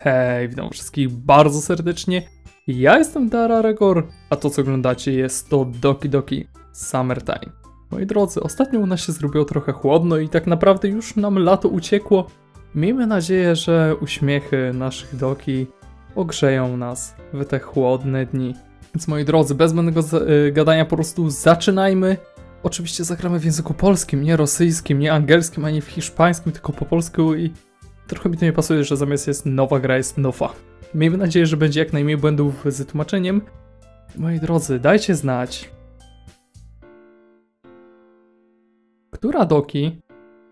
Hej, witam wszystkich bardzo serdecznie. Ja jestem Dara Regor, a to co oglądacie jest to Doki Doki Summertime. Moi drodzy, ostatnio u nas się zrobiło trochę chłodno i tak naprawdę już nam lato uciekło. Miejmy nadzieję, że uśmiechy naszych doki ogrzeją nas w te chłodne dni. Więc moi drodzy, bez zbędnego y, gadania po prostu zaczynajmy. Oczywiście zagramy w języku polskim, nie rosyjskim, nie angielskim, ani w hiszpańskim, tylko po polsku i trochę mi to nie pasuje, że zamiast jest nowa gra jest nowa. Miejmy nadzieję, że będzie jak najmniej błędów z tłumaczeniem. Moi drodzy, dajcie znać, która doki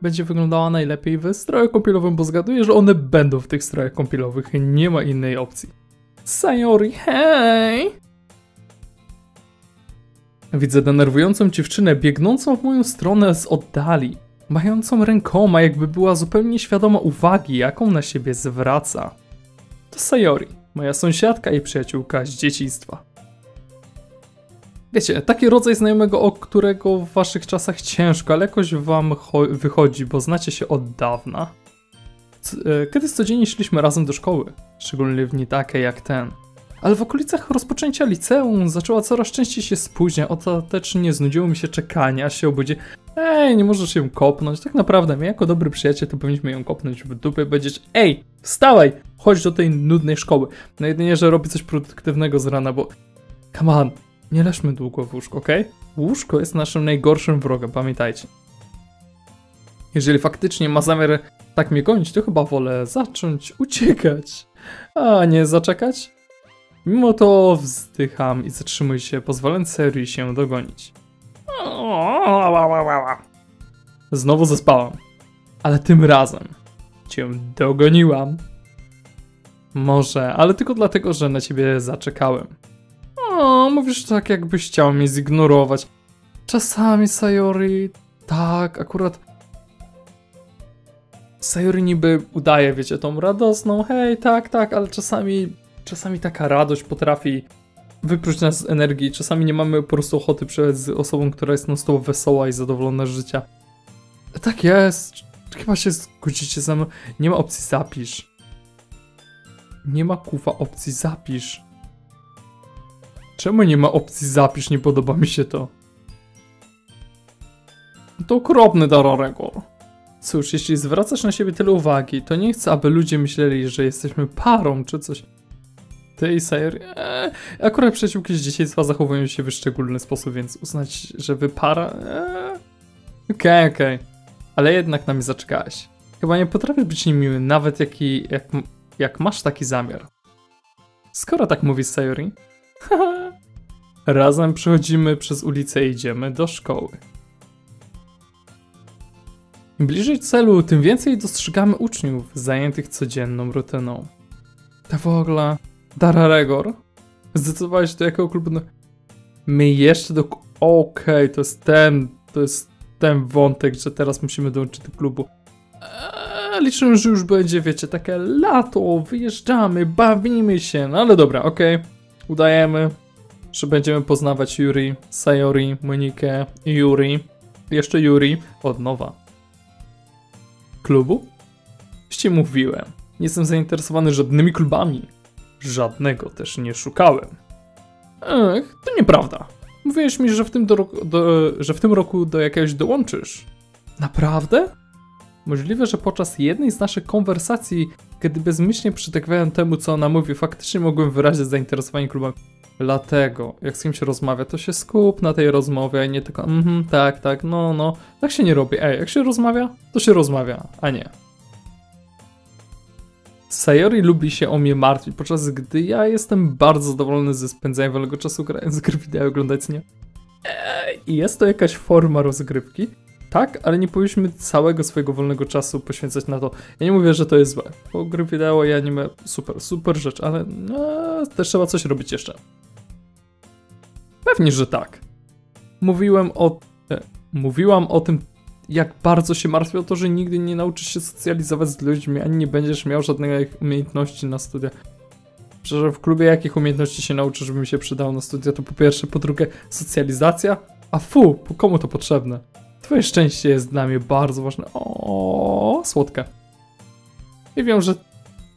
będzie wyglądała najlepiej w stroju kąpielowym, bo zgaduję, że one będą w tych strojach kąpielowych, nie ma innej opcji. Sayori, hej! Widzę denerwującą dziewczynę biegnącą w moją stronę z oddali, mającą rękoma, jakby była zupełnie świadoma uwagi, jaką na siebie zwraca. To Sayori, moja sąsiadka i przyjaciółka z dzieciństwa. Wiecie, taki rodzaj znajomego, o którego w waszych czasach ciężko, ale jakoś wam wychodzi, bo znacie się od dawna. E, Kiedyś codziennie szliśmy razem do szkoły, szczególnie w dni takie jak ten. Ale w okolicach rozpoczęcia liceum zaczęła coraz częściej się spóźniać, ostatecznie znudziło mi się czekanie, aż się obudzi. Ej, nie możesz ją kopnąć. Tak naprawdę, my jako dobry przyjaciel to powinniśmy ją kopnąć w dupę i powiedzieć Ej, wstawaj, chodź do tej nudnej szkoły. No jedynie, że robi coś produktywnego z rana, bo... Come on, nie leżmy długo w łóżku, ok? Łóżko jest naszym najgorszym wrogiem, pamiętajcie. Jeżeli faktycznie ma zamiar tak mnie gonić, to chyba wolę zacząć uciekać, a nie zaczekać. Mimo to wzdycham i zatrzymuję się, pozwalając serii się dogonić. Znowu zaspałam, ale tym razem cię dogoniłam. Może, ale tylko dlatego, że na ciebie zaczekałem. O, mówisz tak, jakbyś chciał mnie zignorować. Czasami, Sayori, tak, akurat... Sayori niby udaje, wiecie, tą radosną, hej, tak, tak, ale czasami, czasami taka radość potrafi wypróć nas z energii. Czasami nie mamy po prostu ochoty przebywać z osobą, która jest non stop wesoła i zadowolona z życia. Tak jest. Chyba się zgodzicie ze mną. Nie ma opcji zapisz. Nie ma kuwa opcji zapisz. Czemu nie ma opcji zapisz? Nie podoba mi się to. To okropny Daroregor. Cóż, jeśli zwracasz na siebie tyle uwagi, to nie chcę, aby ludzie myśleli, że jesteśmy parą czy coś. Ty i Sayer, ee, akurat przyjaciółki z dzieciństwa zachowują się w szczególny sposób, więc uznać, że wy para... Eee. Okej, okay, okej. Okay. Ale jednak na mnie zaczekałeś. Chyba nie potrafisz być niemiły, nawet jaki, jak, jak masz taki zamiar. Skoro tak mówi Sayori, razem przechodzimy przez ulicę i idziemy do szkoły. Im bliżej celu, tym więcej dostrzegamy uczniów zajętych codzienną rutyną. To w ogóle Dararegor. Zdecydowałeś do jakiego klubu? My jeszcze do... Okej, okay, to jest ten... To jest ten wątek, że teraz musimy dołączyć do klubu. Eee, liczę, że już będzie, wiecie, takie lato, wyjeżdżamy, bawimy się. No ale dobra, okej. Okay. Udajemy, że będziemy poznawać Yuri, Sayori, Monikę, Yuri. Jeszcze Yuri od nowa. Klubu? Ści mówiłem. Nie jestem zainteresowany żadnymi klubami. Żadnego też nie szukałem. Ech, to nieprawda. Mówiłeś mi, że w tym, do, do, że w tym roku do jakiegoś dołączysz. Naprawdę? Możliwe, że podczas jednej z naszych konwersacji, kiedy bezmyślnie przytakiwałem temu, co ona mówi, faktycznie mogłem wyrazić zainteresowanie klubem. Dlatego, jak z kimś rozmawia, to się skup na tej rozmowie, a nie tylko mhm, tak, tak, no, no. Tak się nie robi. Ej, jak się rozmawia, to się rozmawia, a nie. Sayori lubi się o mnie martwić, podczas gdy ja jestem bardzo zadowolony ze spędzania wolnego czasu grając gry wideo, oglądać nie. I jest to jakaś forma rozgrywki, tak, ale nie powinniśmy całego swojego wolnego czasu poświęcać na to. Ja nie mówię, że to jest złe, bo gry wideo i anime super, super rzecz, ale no, też trzeba coś robić jeszcze. Pewnie, że tak. Mówiłem o... E, mówiłam o tym jak bardzo się martwię o to, że nigdy nie nauczysz się socjalizować z ludźmi, ani nie będziesz miał żadnych umiejętności na studiach. Przecież w klubie jakich umiejętności się nauczysz, żeby mi się przydało na studia, to po pierwsze, po drugie socjalizacja, a fu, po komu to potrzebne? Twoje szczęście jest dla mnie bardzo ważne. O, słodka. I wiem, że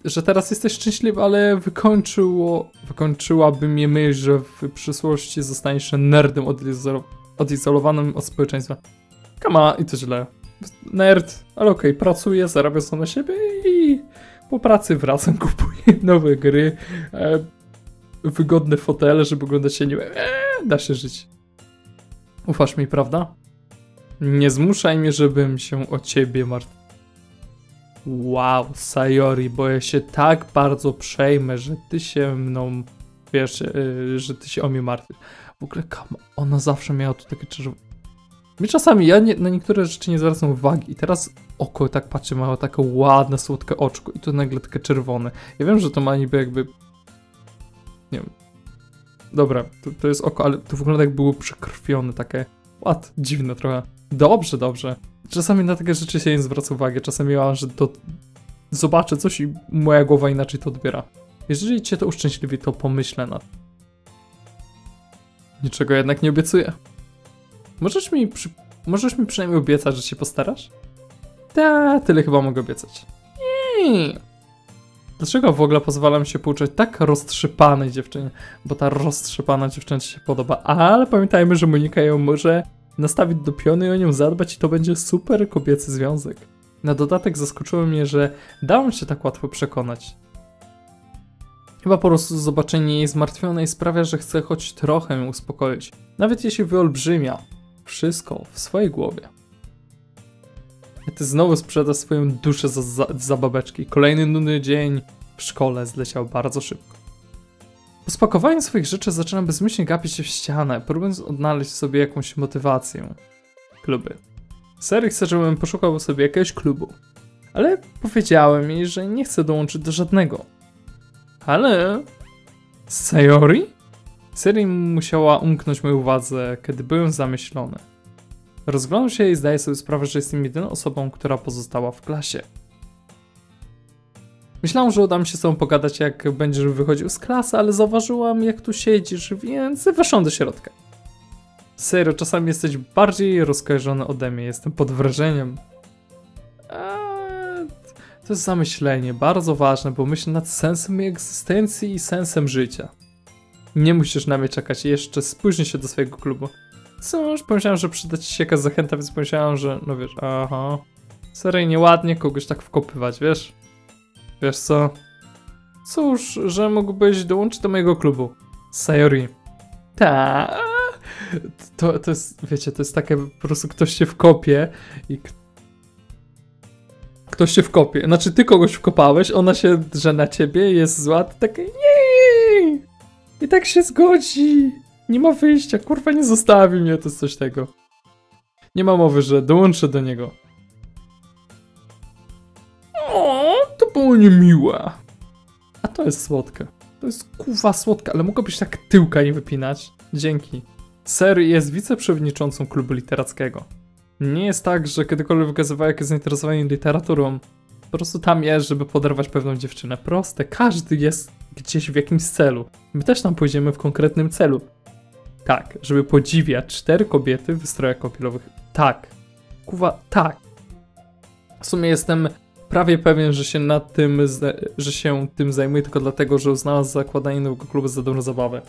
że teraz jesteś szczęśliwy, ale wykończyło, wykończyłaby mnie myśl, że w przyszłości zostaniesz nerdem odizolo- odizolowanym od społeczeństwa. Kama, i to źle. Nerd, ale okej, okay, pracuję, zarabiam sam na siebie i po pracy wracam, kupuję nowe gry, e, wygodne fotele, żeby oglądać się nie... E, da się żyć. Ufasz mi, prawda? Nie zmuszaj mnie, żebym się o ciebie martwił. Wow, Sayori, bo ja się tak bardzo przejmę, że ty się mną, wiesz, yy, że ty się o mnie martwisz. W ogóle, kam, ona zawsze miała tu takie czerwone... Mi czasami, ja nie, na niektóre rzeczy nie zwracam uwagi i teraz oko, tak patrzę, ma takie ładne, słodkie oczko i tu nagle takie czerwone. Ja wiem, że to ma niby jakby... Nie wiem. Dobra, to, to jest oko, ale to wygląda jak było przekrwione, takie... Ład, dziwne trochę. Dobrze, dobrze. Czasami na takie rzeczy się nie zwraca uwagi, czasami mam, że to zobaczę coś i moja głowa inaczej to odbiera. Jeżeli cię to uszczęśliwi, to pomyślę nad Niczego jednak nie obiecuję. Możesz mi, przy... Możesz mi przynajmniej obiecać, że się postarasz? Ta, tyle chyba mogę obiecać. Nie. Dlaczego w ogóle pozwalam się pouczyć tak roztrzypanej dziewczynie? Bo ta roztrzypana dziewczyna ci się podoba. Ale pamiętajmy, że Monika ją może nastawić do piony i o nią zadbać i to będzie super kobiecy związek. Na dodatek zaskoczyło mnie, że dałem się tak łatwo przekonać. Chyba po prostu zobaczenie jej zmartwionej sprawia, że chcę choć trochę ją uspokoić. Nawet jeśli wyolbrzymia wszystko w swojej głowie. I ty znowu sprzeda swoją duszę za, za, za babeczki. Kolejny nudny dzień w szkole zleciał bardzo szybko. Po spakowaniu swoich rzeczy zaczynam bezmyślnie gapić się w ścianę, próbując odnaleźć sobie jakąś motywację. Kluby. Sery chcę, żebym poszukał sobie jakiegoś klubu. Ale powiedziałem jej, że nie chcę dołączyć do żadnego. Ale... Sayori? Serii musiała umknąć mojej uwadze, kiedy byłem zamyślony. Rozglądam się i zdaję sobie sprawę, że jestem jedyną osobą, która pozostała w klasie. Myślałam, że uda mi się z tobą pogadać, jak będziesz wychodził z klasy, ale zauważyłam, jak tu siedzisz, więc weszłam do środka. Serio, czasami jesteś bardziej rozkojarzony ode mnie, jestem pod wrażeniem. Eee, to jest zamyślenie, bardzo ważne, bo myślę nad sensem mojej egzystencji i sensem życia. Nie musisz na mnie czekać, jeszcze spóźnij się do swojego klubu. Cóż, pomyślałem, że przyda ci się jakaś zachęta, więc pomyślałem, że no wiesz, aha. Serio, nieładnie kogoś tak wkopywać, wiesz? Wiesz co? Cóż, że mógłbyś dołączyć do mojego klubu. Sayori. Ta. To, to jest, wiecie, to jest takie po prostu ktoś się wkopie i ktoś się wkopie. Znaczy ty kogoś wkopałeś, ona się drze na ciebie, jest zła, ty takie nie. I tak się zgodzi. Nie ma wyjścia, kurwa nie zostawi mnie, to jest coś tego. Nie ma mowy, że dołączę do niego. O, to było niemiłe. A to jest słodkie. To jest kuwa słodka, ale mogłabyś tak tyłka nie wypinać. Dzięki. Ser jest wiceprzewodniczącą klubu literackiego. Nie jest tak, że kiedykolwiek wykazywała jakieś zainteresowanie literaturą. Po prostu tam jest, żeby poderwać pewną dziewczynę. Proste, każdy jest gdzieś w jakimś celu. My też tam pójdziemy w konkretnym celu. Tak, żeby podziwiać cztery kobiety w strojach kąpielowych. Tak. Kuwa, tak. W sumie jestem prawie pewien, że się nad tym, że się tym zajmuje tylko dlatego, że uznała zakładanie nowego klubu za dobrą zabawę.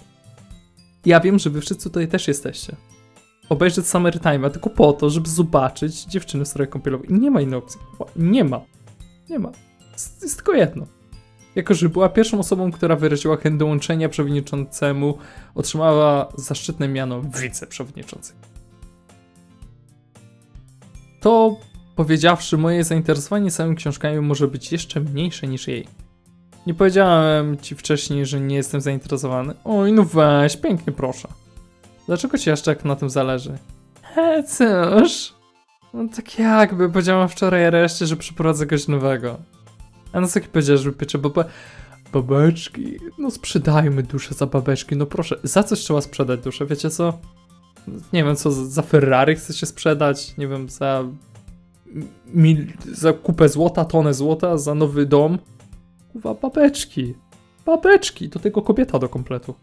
Ja wiem, że wy wszyscy tutaj też jesteście. Obejrzeć Summer Time, tylko po to, żeby zobaczyć dziewczyny w strojach kąpielowych. I nie ma innej opcji. Nie ma. Nie ma. Jest, jest tylko jedno. Jako, że była pierwszą osobą, która wyraziła chęć dołączenia przewodniczącemu, otrzymała zaszczytne miano wiceprzewodniczącej. To powiedziawszy, moje zainteresowanie samymi książkami może być jeszcze mniejsze niż jej. Nie powiedziałem ci wcześniej, że nie jestem zainteresowany. Oj, no weź, pięknie proszę. Dlaczego ci aż tak na tym zależy? He, cóż. No tak jakby, powiedziałam wczoraj reszcie, że przyprowadzę coś nowego. A na co powiedziałeś, że piecze baba... babeczki? No sprzedajmy duszę za babeczki, no proszę. Za coś trzeba sprzedać duszę, wiecie co? Nie wiem, co za Ferrari chcecie sprzedać, nie wiem, za... Mil... za kupę złota, tonę złota, za nowy dom. Kuwa, babeczki. Babeczki, do tego kobieta do kompletu.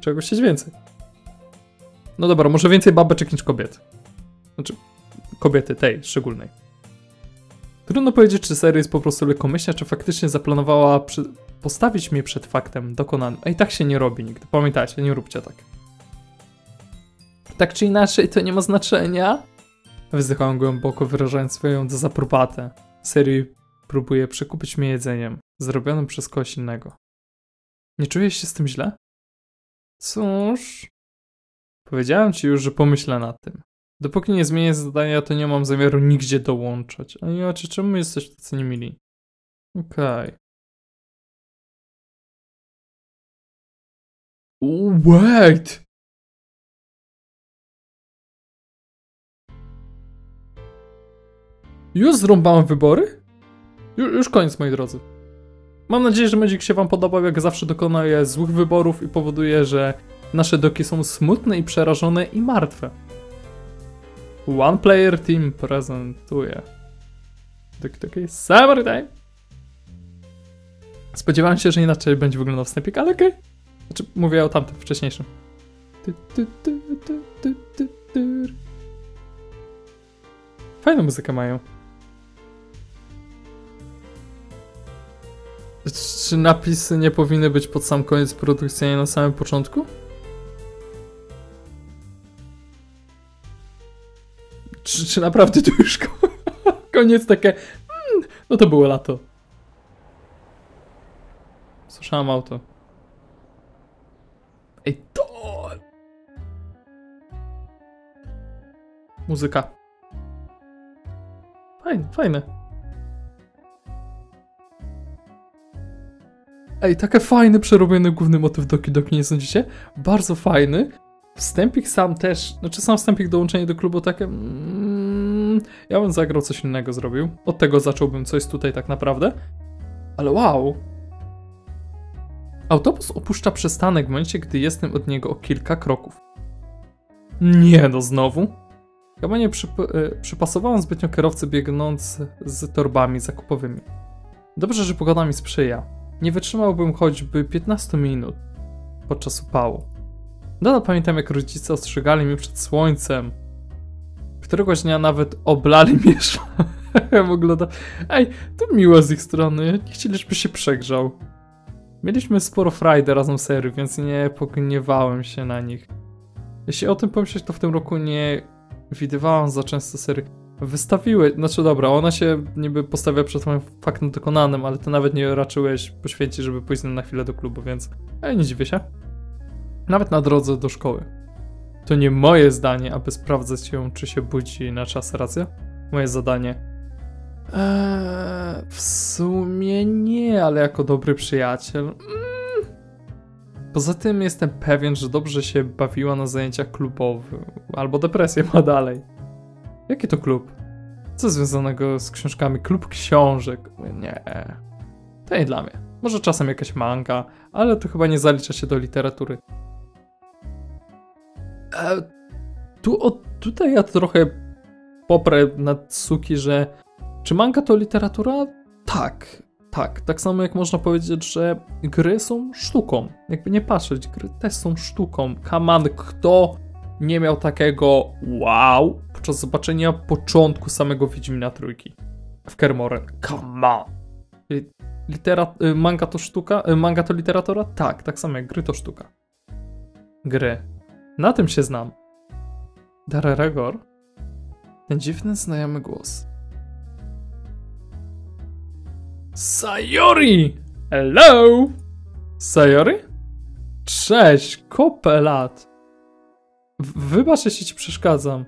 Czego chcieć więcej? No dobra, może więcej babeczek niż kobiet. Znaczy, kobiety tej szczególnej. Trudno powiedzieć, czy seria jest po prostu lekkomyślna, czy faktycznie zaplanowała przy... postawić mnie przed faktem dokonanym. A i tak się nie robi nigdy. Pamiętajcie, nie róbcie tak. Tak czy inaczej, to nie ma znaczenia. Wzdychałem głęboko, wyrażając swoją dezaprobatę. Serii próbuje przekupić mnie jedzeniem, zrobionym przez kogoś innego. Nie czujesz się z tym źle? Cóż... Powiedziałem ci już, że pomyślę nad tym. Dopóki nie zmienię zadania, to nie mam zamiaru nigdzie dołączać. A ja, czy czemu jesteś tacy niemili? Okej. Okay. Wait! Już zrąbałem wybory? Ju, już koniec, moi drodzy. Mam nadzieję, że Magic się wam podobał. Jak zawsze dokonuje złych wyborów i powoduje, że nasze doki są smutne i przerażone i martwe. One player team prezentuje. Doki doki Summer time. Spodziewałem się, że inaczej będzie wyglądał wstępik, ale okej. Okay. Znaczy, mówię o tamtym wcześniejszym. Fajną muzykę mają. Czy napisy nie powinny być pod sam koniec produkcji, a nie na samym początku? Czy, czy naprawdę to już koniec takie... Hmm, no to było lato. Słyszałam auto. Ej, to... Muzyka. Fajne, fajne. Ej, takie fajny, przerobiony główny motyw Doki Doki, nie sądzicie? Bardzo fajny. Wstępik sam też, znaczy sam wstępik dołączenie do klubu takie... Mm, ja bym zagrał coś innego zrobił. Od tego zacząłbym coś tutaj tak naprawdę. Ale wow. Autobus opuszcza przystanek w momencie, gdy jestem od niego o kilka kroków. Nie no, znowu? Chyba nie przyp y przypasowałem zbytnio kierowcy biegnąc z torbami zakupowymi. Dobrze, że pogoda mi sprzyja. Nie wytrzymałbym choćby 15 minut podczas upału. Nadal pamiętam, jak rodzice ostrzegali mnie przed słońcem. Któregoś dnia nawet oblali mnie w ogóle. Ej, to miłe z ich strony. Nie chcieli, żeby się przegrzał. Mieliśmy sporo frajdy razem serii, więc nie pogniewałem się na nich. Jeśli o tym pomyśleć, to w tym roku nie widywałam za często serii wystawiły, znaczy dobra, ona się niby postawia przed moim faktem dokonanym, ale ty nawet nie raczyłeś poświęcić, żeby pójść na chwilę do klubu, więc ja nie dziwię się. Nawet na drodze do szkoły. To nie moje zdanie, aby sprawdzać ją, czy się budzi na czas, racja? Moje zadanie. Eee, w sumie nie, ale jako dobry przyjaciel. Mm. Poza tym jestem pewien, że dobrze się bawiła na zajęciach klubowych, albo depresję ma dalej. Jaki to klub? Co związanego z książkami? Klub książek? Nie. To nie dla mnie. Może czasem jakaś manga, ale to chyba nie zalicza się do literatury. Tu, o, tutaj ja trochę poprę nad suki, że czy manga to literatura? Tak, tak. Tak samo jak można powiedzieć, że gry są sztuką. Jakby nie patrzeć, gry też są sztuką. Kaman, kto nie miał takiego wow podczas zobaczenia początku samego Wiedźmina Trójki w Kermoren. Come on! Litera y, manga to sztuka? Y, manga to literatura? Tak, tak samo jak gry to sztuka. Gry. Na tym się znam. Dareregor? Ten dziwny, znajomy głos. Sayori! Hello! Sayori? Cześć, kopę lat. Wybacz, jeśli ci przeszkadzam.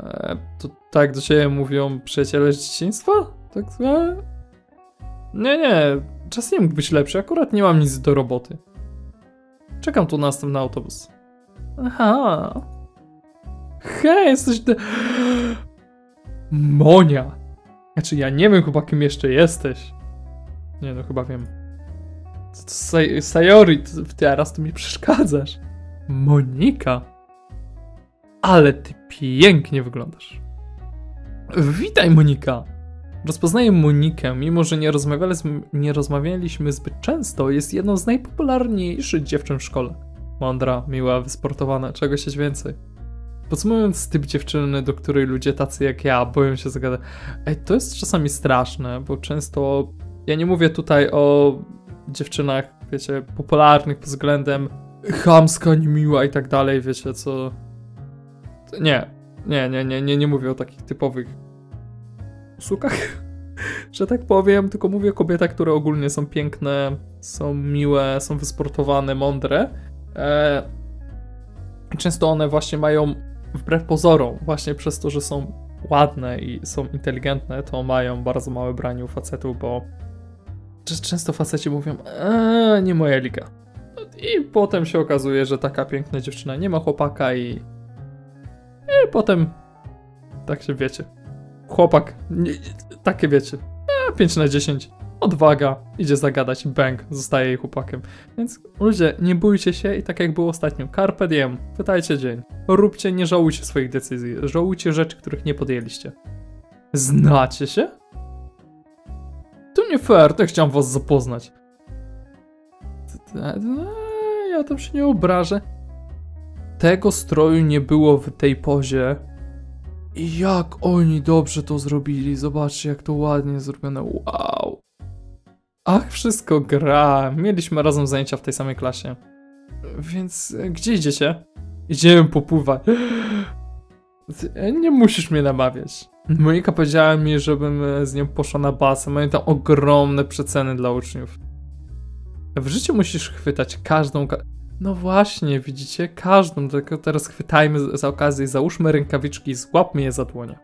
E, to tak do ciebie mówią przyjaciele z dzieciństwa? Tak e? Nie, nie, czas nie mógł być lepszy, akurat nie mam nic do roboty. Czekam tu na następny autobus. Aha. Hej, jesteś ty... Monia. Znaczy, ja nie wiem chyba kim jeszcze jesteś. Nie no, chyba wiem. Sayori, teraz tu mi przeszkadzasz. Monika? Ale ty pięknie wyglądasz. Witaj, Monika! Rozpoznaję Monikę, mimo że nie, nie rozmawialiśmy zbyt często, jest jedną z najpopularniejszych dziewczyn w szkole. Mądra, miła, wysportowana, czegoś więcej. Podsumowując typ dziewczyny, do której ludzie tacy jak ja boją się zagadać, ej, to jest czasami straszne, bo często, ja nie mówię tutaj o dziewczynach, wiecie, popularnych pod względem chamska, niemiła i tak dalej, wiecie, co... Nie, nie, nie, nie, nie, nie mówię o takich typowych usługach, że tak powiem, tylko mówię o kobietach, które ogólnie są piękne, są miłe, są wysportowane, mądre. E, często one właśnie mają, wbrew pozorom, właśnie przez to, że są ładne i są inteligentne, to mają bardzo małe branie u facetów, bo często faceci mówią, eee, nie moja liga. I potem się okazuje, że taka piękna dziewczyna nie ma chłopaka i... I potem... Tak się wiecie. Chłopak, nie, takie wiecie. Eee, 5 na 10. Odwaga, idzie zagadać, bang, zostaje jej chłopakiem. Więc ludzie, nie bójcie się i tak jak było ostatnio, carpe diem, pytajcie dzień. Róbcie, nie żałujcie swoich decyzji, żałujcie rzeczy, których nie podjęliście. Znacie się? To nie fair, to chciałem was zapoznać. Ja tam się nie obrażę. Tego stroju nie było w tej pozie. I jak oni dobrze to zrobili. Zobaczcie, jak to ładnie zrobione. Wow. Ach, wszystko gra. Mieliśmy razem zajęcia w tej samej klasie. Więc e, gdzie idziecie? Idziemy popływać. Nie musisz mnie namawiać. Monika powiedziała mi, żebym e, z nią poszła na basen. Mają tam ogromne przeceny dla uczniów. W życiu musisz chwytać każdą. No właśnie, widzicie, każdą. Tylko teraz chwytajmy za okazję, załóżmy rękawiczki i złapmy je za dłonie.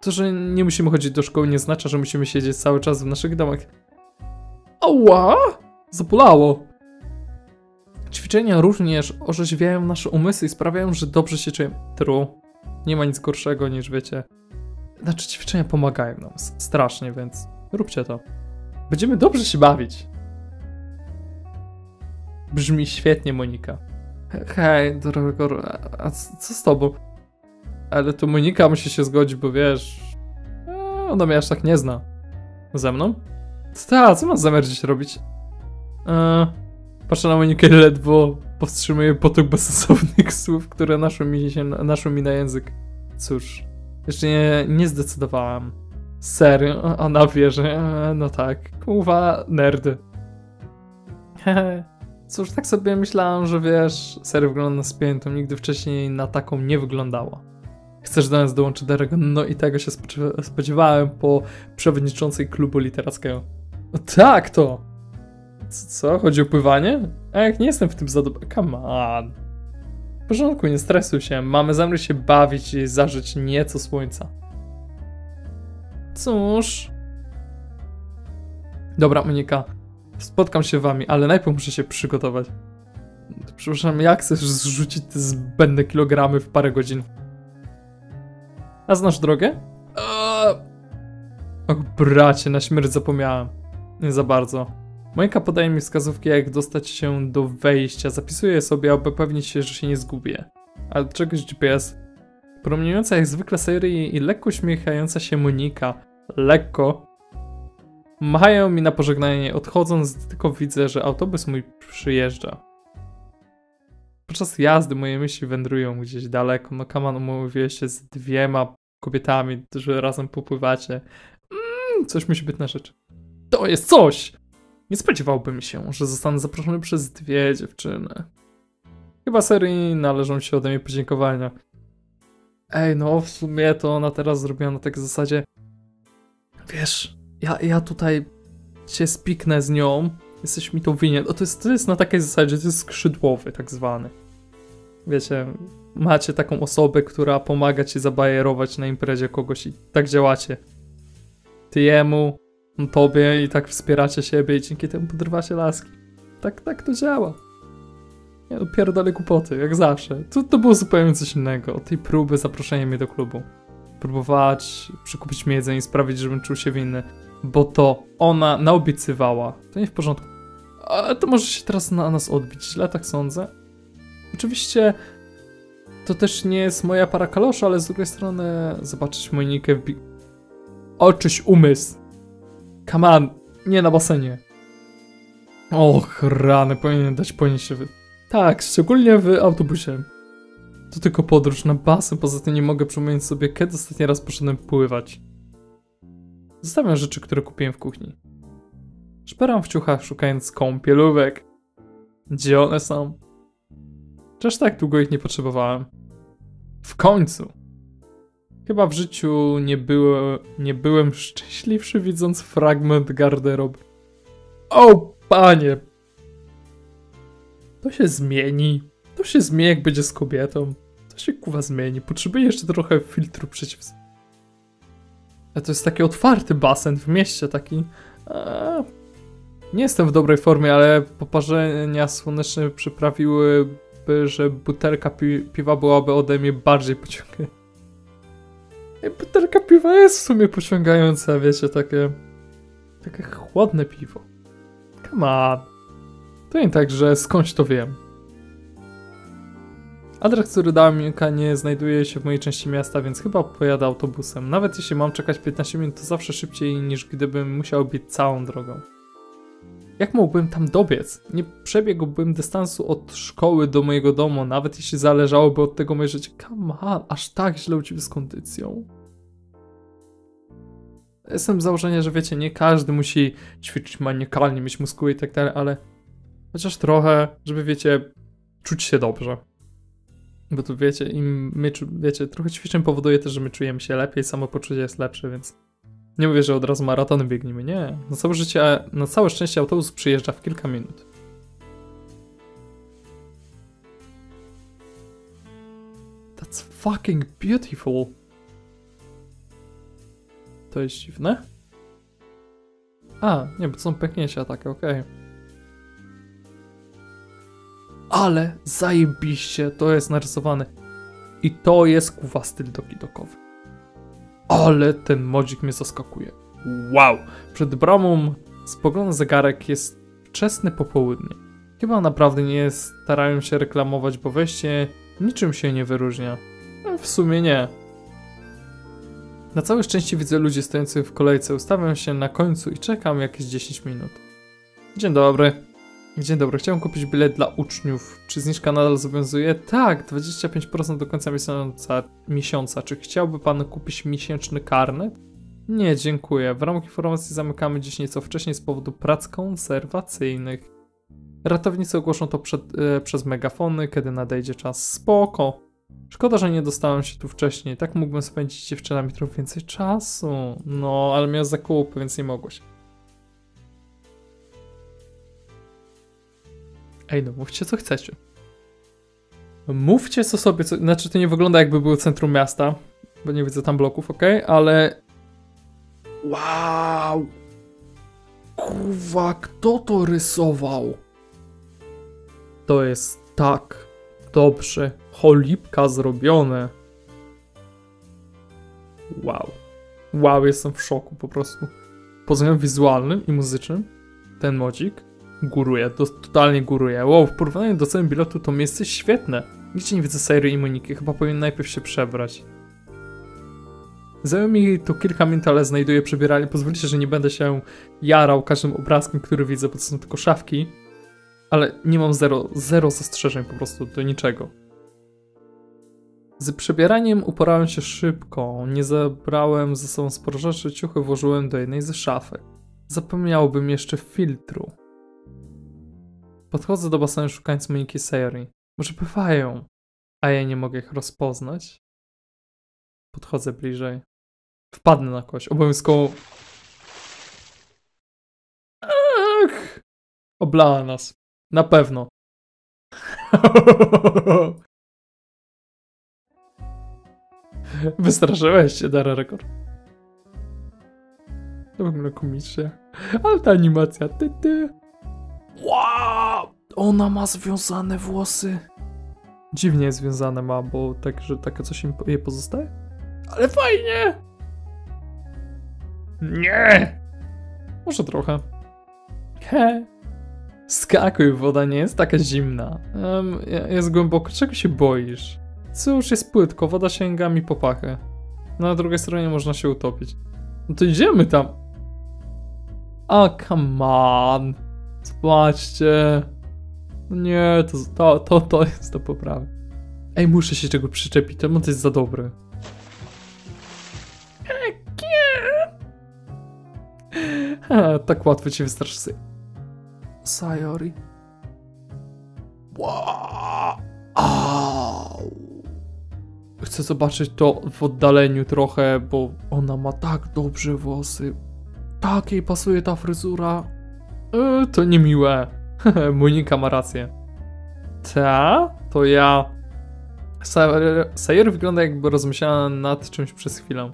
To, że nie musimy chodzić do szkoły, nie znaczy, że musimy siedzieć cały czas w naszych domach. Ała! Zabolało. Ćwiczenia również orzeźwiają nasze umysły i sprawiają, że dobrze się czujemy. True. Nie ma nic gorszego niż wiecie. Znaczy, ćwiczenia pomagają nam strasznie, więc róbcie to. Będziemy dobrze się bawić. Brzmi świetnie, Monika. Hej, drogo, a co z tobą? Ale tu Monika musi się zgodzić, bo wiesz... E, ona mnie aż tak nie zna. Ze mną? Ta, co masz zamiar dziś robić? Eee, patrzę na Monikę ledwo powstrzymuję potok bezsensownych słów, które naszły mi, się, naszły mi na język. Cóż, jeszcze nie, nie zdecydowałam. Serio, ona wie, że e, no tak, kuwa nerdy. Hehe. Cóż, tak sobie myślałam, że wiesz, serio wygląda na spiętą, nigdy wcześniej na taką nie wyglądała. Chcesz do nas dołączyć do tego? No i tego się spodziewałem po przewodniczącej klubu literackiego. No tak, to! Co? Chodzi o pływanie? A jak nie jestem w tym zadowolony... Come on. W porządku, nie stresuj się. Mamy zamiar się bawić i zażyć nieco słońca. Cóż... Dobra, Monika. Spotkam się wami, ale najpierw muszę się przygotować. Przepraszam, jak chcesz zrzucić te zbędne kilogramy w parę godzin? A znasz drogę? Och, bracie, na śmierć zapomniałem. Nie za bardzo. Monika podaje mi wskazówki, jak dostać się do wejścia. Zapisuję sobie, aby upewnić się, że się nie zgubię. Ale czegoś GPS. Promieniująca jak zwykle serii i lekko uśmiechająca się Monika. Lekko. Machają mi na pożegnanie. Odchodząc, tylko widzę, że autobus mój przyjeżdża. Podczas jazdy moje myśli wędrują gdzieś daleko. No Kaman umówiłeś się z dwiema kobietami, że razem popływacie. Mm, coś musi być na rzecz. To jest coś! Nie spodziewałbym się, że zostanę zaproszony przez dwie dziewczyny. Chyba serii należą się ode mnie podziękowania. Ej, no w sumie to ona teraz zrobiła na takiej zasadzie. Wiesz, ja, ja tutaj cię spiknę z nią, jesteś mi to winien. O, to, jest, to jest na takiej zasadzie, to jest skrzydłowy tak zwany. Wiecie, macie taką osobę, która pomaga ci zabajerować na imprezie kogoś i tak działacie. Ty jemu, tobie i tak wspieracie siebie i dzięki temu podrywacie laski. Tak, tak to działa. Nie no, pierdolę kłopoty, jak zawsze. To, to było zupełnie coś innego. Od tej próby zaproszenia mnie do klubu. Próbować przykupić mi jedzenie i sprawić, żebym czuł się winny. Bo to ona naobiecywała. To nie w porządku. Ale to może się teraz na nas odbić. Źle tak sądzę. Oczywiście to też nie jest moja para kalosza, ale z drugiej strony zobaczyć Monikę w bi- Oczyś umysł. Come on, nie na basenie. Och, rany, powinien dać ponieść się wy... Tak, szczególnie w autobusie. To tylko podróż na basen, poza tym nie mogę przypomnieć sobie, kiedy ostatni raz poszedłem pływać. Zostawiam rzeczy, które kupiłem w kuchni. Szperam w ciuchach, szukając kąpielówek. Gdzie one są? Czyż tak długo ich nie potrzebowałem? W końcu! Chyba w życiu nie, było, nie byłem szczęśliwszy widząc fragment garderoby. O panie! To się zmieni. To się zmieni jak będzie z kobietą. To się kuwa zmieni. Potrzebuję jeszcze trochę filtru przeciw... To jest taki otwarty basen w mieście, taki... Nie jestem w dobrej formie, ale poparzenia słoneczne przyprawiłyby, że butelka pi piwa byłaby ode mnie bardziej pociągająca. Butelka piwa jest w sumie pociągająca, wiecie, takie... Takie chłodne piwo. Come on. To nie tak, że skądś to wiem. Adres, który dała mi nie znajduje się w mojej części miasta, więc chyba pojadę autobusem. Nawet jeśli mam czekać 15 minut, to zawsze szybciej niż gdybym musiał bić całą drogą. Jak mógłbym tam dobiec? Nie przebiegłbym dystansu od szkoły do mojego domu, nawet jeśli zależałoby od tego moje życie. Come on, aż tak źle u ciebie z kondycją. Jestem założenia, że wiecie, nie każdy musi ćwiczyć maniakalnie, mieć muskuły i tak dalej, ale chociaż trochę, żeby wiecie, czuć się dobrze. Bo tu wiecie, im my, wiecie, trochę ćwiczeń powoduje też, że my czujemy się lepiej, samopoczucie jest lepsze, więc nie mówię, że od razu maratony biegniemy, nie. Na całe życie, na całe szczęście autobus przyjeżdża w kilka minut. That's fucking beautiful. To jest dziwne. A, nie, bo to są pęknięcia takie, okej. Okay. Ale zajebiście to jest narysowane. I to jest kuwa styl dokidokowy. Ale ten modzik mnie zaskakuje. Wow! Przed bramą spoglądam zegarek, jest wczesne popołudnie. Chyba naprawdę nie starają się reklamować, bo wejście niczym się nie wyróżnia. No, w sumie nie. Na całe szczęście widzę ludzi stojących w kolejce. Ustawiam się na końcu i czekam jakieś 10 minut. Dzień dobry. Dzień dobry, chciałem kupić bilet dla uczniów. Czy zniżka nadal zobowiązuje? Tak, 25% do końca miesiąca, miesiąca. Czy chciałby pan kupić miesięczny karnet? Nie, dziękuję. W ramach informacji zamykamy dziś nieco wcześniej z powodu prac konserwacyjnych. Ratownicy ogłoszą to przed, e, przez megafony, kiedy nadejdzie czas. Spoko. Szkoda, że nie dostałem się tu wcześniej. Tak mógłbym spędzić z dziewczynami trochę więcej czasu. No, ale miał zakupy, więc nie mogło Ej, no mówcie co chcecie. Mówcie co sobie, co... znaczy to nie wygląda jakby było centrum miasta, bo nie widzę tam bloków, ok, ale... Wow! Kurwa, kto to rysował? To jest tak dobrze, cholipka zrobione. Wow. Wow, jestem w szoku po prostu. Pod względem wizualnym i muzycznym ten modzik góruje, to totalnie góruje. Wow, w porównaniu do ceny biletu to miejsce świetne. Nigdzie nie widzę Sairy i Moniki, chyba powinien najpierw się przebrać. Zajęło mi to kilka minut, ale znajduję przebieranie. Pozwólcie, że nie będę się jarał każdym obrazkiem, który widzę, bo to są tylko szafki. Ale nie mam zero, zero zastrzeżeń po prostu do niczego. Z przebieraniem uporałem się szybko. Nie zabrałem ze sobą sporo rzeczy, ciuchy włożyłem do jednej ze szafek. Zapomniałbym jeszcze filtru. Podchodzę do basenu szukając Moniki Sayori. Może bywają, a ja nie mogę ich rozpoznać. Podchodzę bliżej. Wpadnę na kogoś, obowiązkowo. Ach! Oblała nas. Na pewno. Wystraszyłeś się, Dara Rekord. To wygląda komicznie. Ale ta animacja, ty, ty. Wow! Ona ma związane włosy. Dziwnie związane ma, bo tak, że takie coś im jej pozostaje? Ale fajnie! Nie! Może trochę. He. Skakuj, woda nie jest taka zimna. Um, jest głęboko. Czego się boisz? Cóż, jest płytko, woda sięga mi po pachę. Na drugiej stronie można się utopić. No to idziemy tam. A, oh, come on. Zobaczcie. No nie, to, to, to, to jest do poprawy. Ej, muszę się czego przyczepić, ten mod jest za dobry. Ha, tak łatwo cię wystraszy. Sayori. Wow. Chcę zobaczyć to w oddaleniu trochę, bo ona ma tak dobrze włosy. Tak jej pasuje ta fryzura. E, to niemiłe. Monika ma rację. Ta? To ja. Sayori wygląda jakby rozmyślała nad czymś przez chwilę.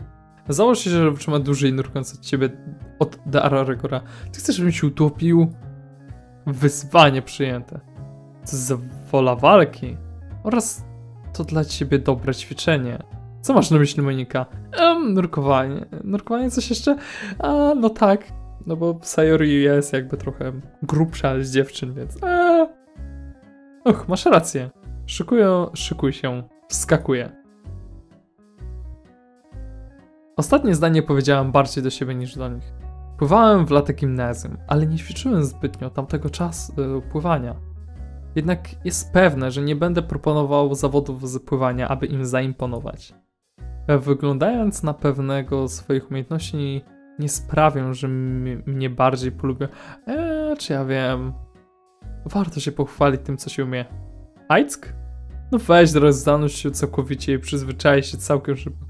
Załóż się, że trzyma dłużej nurkując od ciebie od Dararygora. Ty chcesz, żebym się utopił? Wyzwanie przyjęte. Co za wola walki. Oraz to dla ciebie dobre ćwiczenie. Co masz na myśli, Monika? Um, nurkowanie. Nurkowanie coś jeszcze? A, no tak. No bo Sayori jest jakby trochę grubsza z dziewczyn, więc... A. Och, masz rację. Szykuję, szykuj się. Wskakuję. Ostatnie zdanie powiedziałem bardziej do siebie niż do nich. Pływałem w latach gimnazjum, ale nie ćwiczyłem zbytnio tamtego czasu e, pływania. Jednak jest pewne, że nie będę proponował zawodów z pływania, aby im zaimponować. E, wyglądając na pewnego swoich umiejętności, nie sprawią, że mnie bardziej polubią. Eee, czy ja wiem. Warto się pochwalić tym, co się umie. Ajck? No weź, zanudź się całkowicie i przyzwyczaj się całkiem szybko.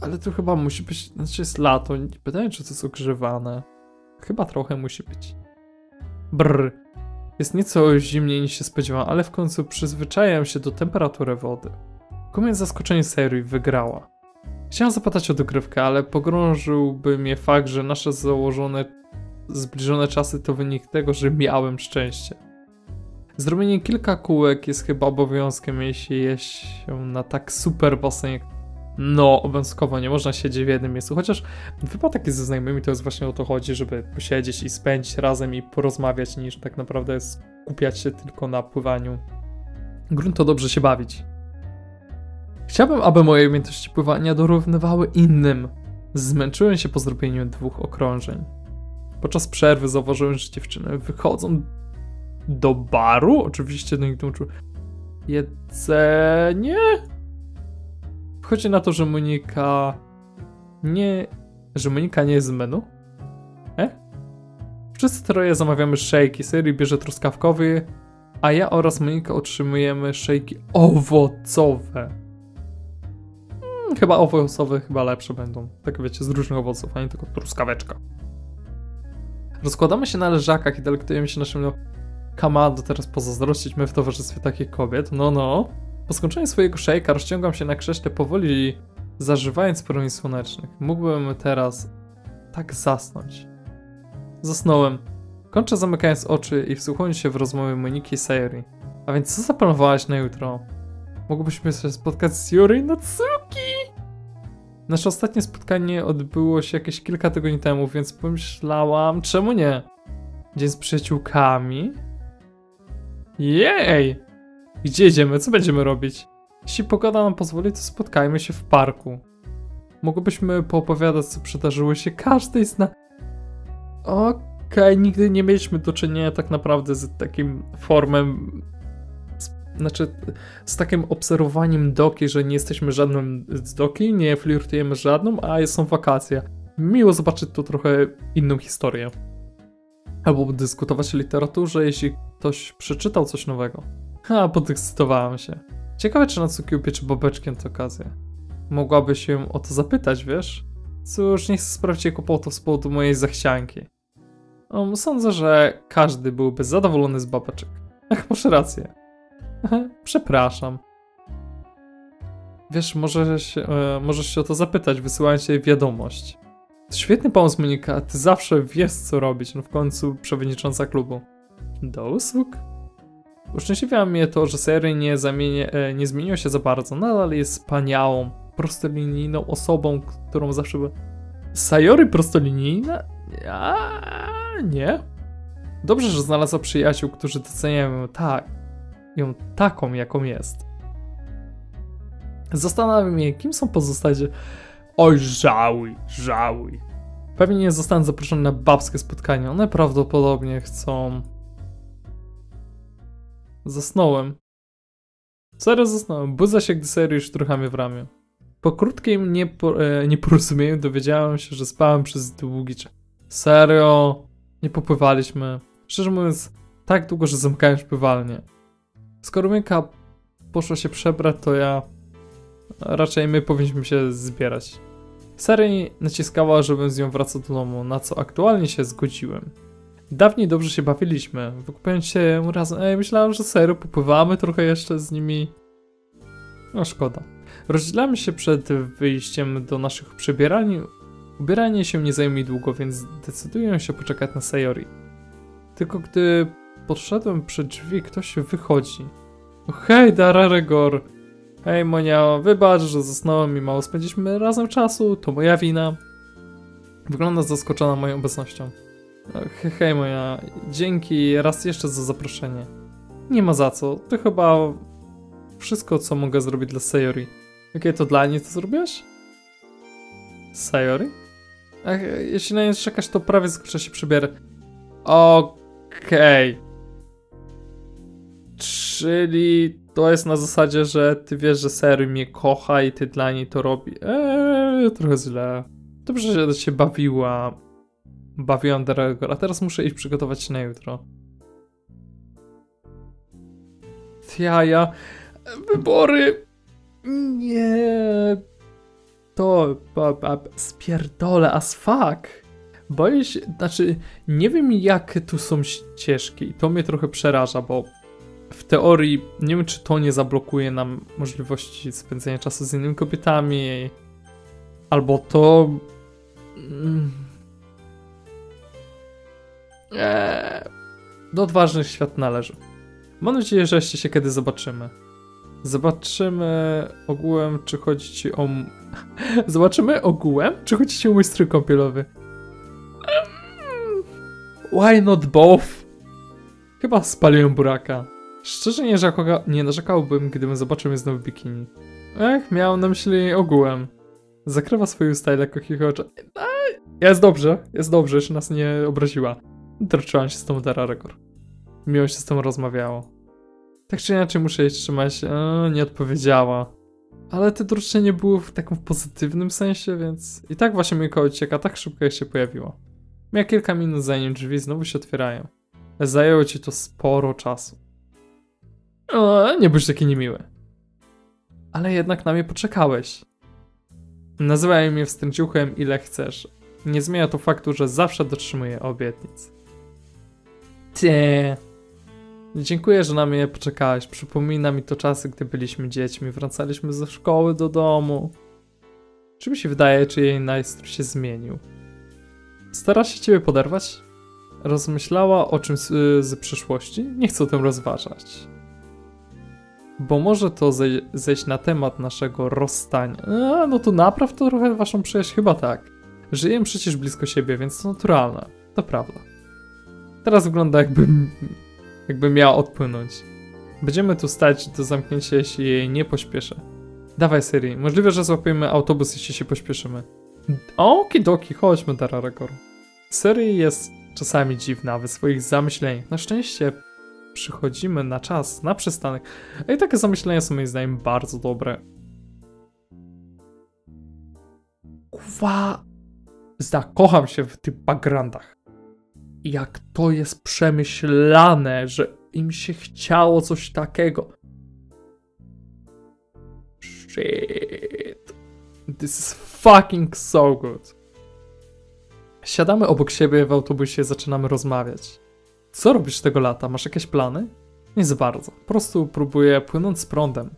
Ale to chyba musi być, znaczy jest lato, nie pytałem czy to jest ogrzewane. Chyba trochę musi być. Brr. Jest nieco zimniej niż się spodziewałem, ale w końcu przyzwyczajam się do temperatury wody. Ku zaskoczenie serii wygrała. Chciałem zapytać o dogrywkę, ale pogrążyłby mnie fakt, że nasze założone, zbliżone czasy to wynik tego, że miałem szczęście. Zrobienie kilka kółek jest chyba obowiązkiem, jeśli jest się na tak super basenie, no, obowiązkowo nie można siedzieć w jednym miejscu, chociaż wypadek ze znajomymi to jest właśnie o to chodzi, żeby posiedzieć i spędzić razem i porozmawiać, niż tak naprawdę skupiać się tylko na pływaniu. Grunt to dobrze się bawić. Chciałbym, aby moje umiejętności pływania dorównywały innym. Zmęczyłem się po zrobieniu dwóch okrążeń. Podczas przerwy zauważyłem, że dziewczyny wychodzą do baru. Oczywiście do nich dołączył jedzenie Wchodzi na to, że Monika nie... że Monika nie jest z menu. E? Wszyscy troje zamawiamy szejki. Serii bierze truskawkowy, a ja oraz Monika otrzymujemy szejki owocowe. Chyba owocowe chyba lepsze będą. Tak wiecie, z różnych owoców, a nie tylko truskaweczka. Rozkładamy się na leżakach i delektujemy się naszym... No, Kamado teraz pozazdrościć my w towarzystwie takich kobiet. No, no. Po skończeniu swojego szejka rozciągam się na krześle powoli, zażywając promień słonecznych. Mógłbym teraz tak zasnąć. Zasnąłem. Kończę zamykając oczy i wsłuchując się w rozmowy Moniki i Sayori. A więc co zaplanowałaś na jutro? Mógłbyśmy się spotkać z Yuri Natsuki? Nasze ostatnie spotkanie odbyło się jakieś kilka tygodni temu, więc pomyślałam, czemu nie? Dzień z przyjaciółkami? Jej! Gdzie jedziemy? Co będziemy robić? Jeśli pogoda nam pozwoli, to spotkajmy się w parku. Mogłybyśmy poopowiadać, co przydarzyło się każdej z na... Okej, okay, nigdy nie mieliśmy do czynienia tak naprawdę z takim formem... Znaczy, z takim obserwowaniem doki, że nie jesteśmy żadnym z doki, nie flirtujemy żadną, a są wakacje. Miło zobaczyć tu trochę inną historię. Albo dyskutować o literaturze, jeśli ktoś przeczytał coś nowego. Ha, podekscytowałem się. Ciekawe, czy Natsuki upieczy bobeczkiem tę okazję. Mogłaby się o to zapytać, wiesz? Cóż, nie chcę sprawić jej kłopotów z powodu mojej zachcianki. Um, sądzę, że każdy byłby zadowolony z babeczek. Ach, masz rację. Przepraszam. Wiesz, możesz e, możesz się o to zapytać, wysyłając jej wiadomość. Świetny pomysł, Monika. Ty zawsze wiesz, co robić. No w końcu przewodnicząca klubu. Do usług. Uszczęśliwia mnie to, że serii nie, e, nie zmieniło się za bardzo. Nadal jest wspaniałą, prostolinijną osobą, którą zawsze by... Sayori prostolinijna? A, nie. Dobrze, że znalazła przyjaciół, którzy doceniają ją tak, ją taką, jaką jest. Zastanawiam mnie, kim są pozostali. Oj, żałuj, żałuj. Pewnie nie zostanę zaproszony na babskie spotkanie. One prawdopodobnie chcą Zasnąłem. Serio zasnąłem. Budzę się, gdy serio już trochę mnie w ramię. Po krótkim niepo, e, nieporozumieniu dowiedziałem się, że spałem przez długi czas. Serio? Nie popływaliśmy. Szczerze mówiąc, tak długo, że zamykałem śpywalnię. Skoro Myka poszła się przebrać, to ja... Raczej my powinniśmy się zbierać. Sari naciskała, żebym z nią wracał do domu, na co aktualnie się zgodziłem. Dawniej dobrze się bawiliśmy, wykupiając się razem. Ej, myślałem, że serio popływamy trochę jeszcze z nimi. No szkoda. Rozdzielamy się przed wyjściem do naszych przebieralni. Ubieranie się nie zajmie długo, więc decyduję się poczekać na Sayori. Tylko gdy podszedłem przed drzwi, ktoś wychodzi. Hej, Dararegor! Hej, Monia, wybacz, że zasnąłem i mało spędziliśmy razem czasu, to moja wina. Wygląda zaskoczona moją obecnością. Hej, hej, Monia, dzięki raz jeszcze za zaproszenie. Nie ma za co, to chyba wszystko, co mogę zrobić dla Sayori. Jakie to dla niej to zrobiłeś? Sayori? Ach, jeśli na nie czekasz, to prawie skoczę się przybierę. Okej. Okay. Czyli to jest na zasadzie, że ty wiesz, że Sayori mnie kocha i ty dla niej to robi. Eee, trochę źle. Dobrze, że się bawiła. Bawiłam Derego, a teraz muszę iść przygotować się na jutro. Jaja. Wybory. Nie. To spierdolę as fuck. Boję się, znaczy nie wiem jak tu są ścieżki i to mnie trochę przeraża, bo w teorii nie wiem czy to nie zablokuje nam możliwości spędzenia czasu z innymi kobietami albo to eee, do odważnych świat należy. Mam nadzieję, że jeszcze się kiedy zobaczymy. Zobaczymy ogółem, czy chodzi ci o... Zobaczymy ogółem, czy chodzi ci o mój strój kąpielowy. Why not both? Chyba spaliłem buraka. Szczerze nie, nie narzekałbym, gdybym zobaczył je znowu w bikini. Ech, miałem na myśli ogółem. Zakrywa swoje usta i lekko chichocze. Jest dobrze, jest dobrze, że nas nie obraziła. Droczyłam się z tą Dara Rekord. Miło się z tą rozmawiało. Tak czy inaczej muszę jej trzymać. E, nie odpowiedziała. Ale te droczenie było w takim pozytywnym sensie, więc... I tak właśnie mój ucieka tak szybko jak się pojawiło. Miał kilka minut zanim drzwi znowu się otwierają. Zajęło ci to sporo czasu. O, nie bądź taki niemiły. Ale jednak na mnie poczekałeś. Nazywaj mnie wstręciuchem ile chcesz. Nie zmienia to faktu, że zawsze dotrzymuję obietnic. Tie. Dziękuję, że na mnie poczekałeś. Przypomina mi to czasy, gdy byliśmy dziećmi, wracaliśmy ze szkoły do domu. Czy mi się wydaje, czy jej najstrój się zmienił? Stara się ciebie poderwać? Rozmyślała o czymś z, z przyszłości? Nie chcę o tym rozważać. Bo może to zejść na temat naszego rozstania. A, no to napraw to trochę waszą przyjaźń, chyba tak. Żyjemy przecież blisko siebie, więc to naturalne. To prawda. Teraz wygląda jakbym jakby miała odpłynąć. Będziemy tu stać do zamknięcia, jeśli jej nie pośpieszę. Dawaj, Siri. Możliwe, że złapiemy autobus, jeśli się pośpieszymy. Okidoki, chodźmy, Dararegor. Siri jest czasami dziwna we swoich zamyśleniach. Na szczęście przychodzimy na czas, na przystanek. I takie zamyślenia są moim zdaniem bardzo dobre. Kwa... Zakocham się w tych backgroundach jak to jest przemyślane, że im się chciało coś takiego. Shit. This is fucking so good. Siadamy obok siebie w autobusie zaczynamy rozmawiać. Co robisz tego lata? Masz jakieś plany? Nie za bardzo. Po prostu próbuję płynąć z prądem.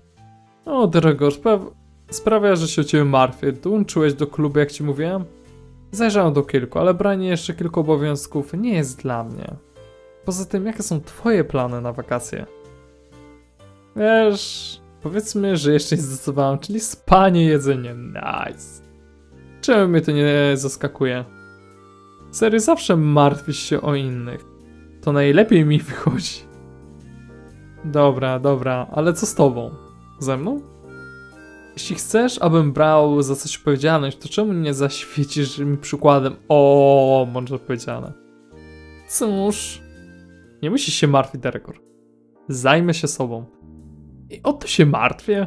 O, drogo, sprawia, że się o ciebie martwię. Dołączyłeś do klubu, jak ci mówiłem? Zajrzałem do kilku, ale branie jeszcze kilku obowiązków nie jest dla mnie. Poza tym, jakie są twoje plany na wakacje? Wiesz, powiedzmy, że jeszcze nie zdecydowałem, czyli spanie, jedzenie. Nice. Czemu mnie to nie zaskakuje? Serio, zawsze martwisz się o innych. To najlepiej mi wychodzi. Dobra, dobra, ale co z tobą? Ze mną? Jeśli chcesz, abym brał za coś odpowiedzialność, to czemu nie zaświecisz mi przykładem? O, mądrze powiedziane. Cóż, nie musisz się martwić, Derekor. Zajmę się sobą. I o to się martwię.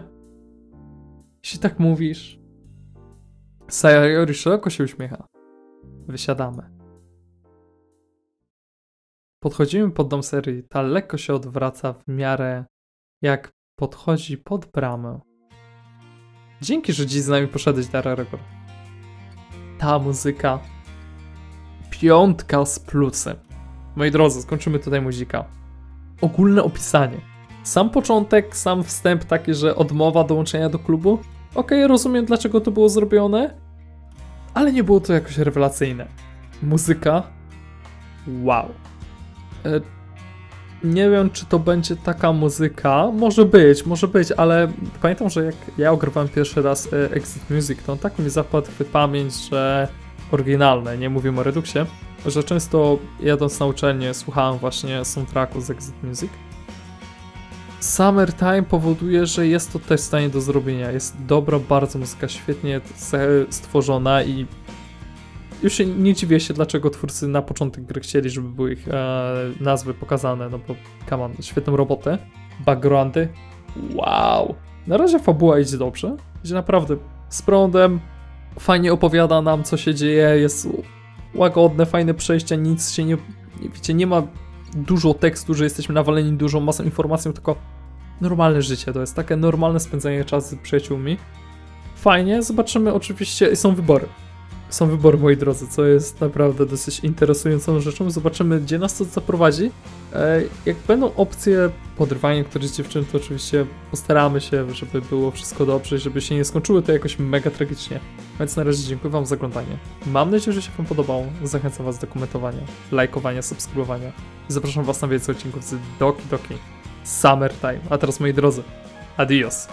Jeśli tak mówisz. Sayori szeroko się uśmiecha. Wysiadamy. Podchodzimy pod dom serii. Ta lekko się odwraca w miarę jak podchodzi pod bramę. Dzięki, że dziś z nami poszedłeś, Dara Rekord. Ta muzyka. Piątka z plusem. Moi drodzy, skończymy tutaj muzika. Ogólne opisanie. Sam początek, sam wstęp taki, że odmowa dołączenia do klubu. Okay, rozumiem dlaczego to było zrobione, ale nie było to jakoś rewelacyjne. Muzyka. Wow. E, nie wiem, czy to będzie taka muzyka. Może być, może być, ale pamiętam, że jak ja ogrywałem pierwszy raz e, Exit Music, to on tak mi zapadł w pamięć, że oryginalne, nie mówimy o Reduxie, że często jadąc na uczelnię słuchałem właśnie soundtracku z Exit Music. Summertime powoduje, że jest to też w stanie do zrobienia. Jest dobra bardzo muzyka, świetnie stworzona i już się nie dziwię się, dlaczego twórcy na początek gry chcieli, żeby były ich e, nazwy pokazane, no bo come on, świetną robotę. Backgroundy, wow. Na razie fabuła idzie dobrze, idzie naprawdę z prądem, fajnie opowiada nam, co się dzieje, jest łagodne, fajne przejścia, nic się nie, wiecie, nie ma dużo tekstu, że jesteśmy nawaleni dużą masą informacji, tylko normalne życie, to jest takie normalne spędzanie czasu z przyjaciółmi. Fajnie, zobaczymy oczywiście, są wybory są wybory, moi drodzy, co jest naprawdę dosyć interesującą rzeczą. Zobaczymy, gdzie nas to zaprowadzi. E, jak będą opcje podrywania któryś dziewczyn, to oczywiście postaramy się, żeby było wszystko dobrze, żeby się nie skończyły to jakoś mega tragicznie. Więc na razie dziękuję Wam za oglądanie. Mam nadzieję, że się Wam podobało. Zachęcam Was do komentowania, lajkowania, subskrybowania. I zapraszam Was na więcej odcinków z Doki Doki Summertime. A teraz, moi drodzy, adios.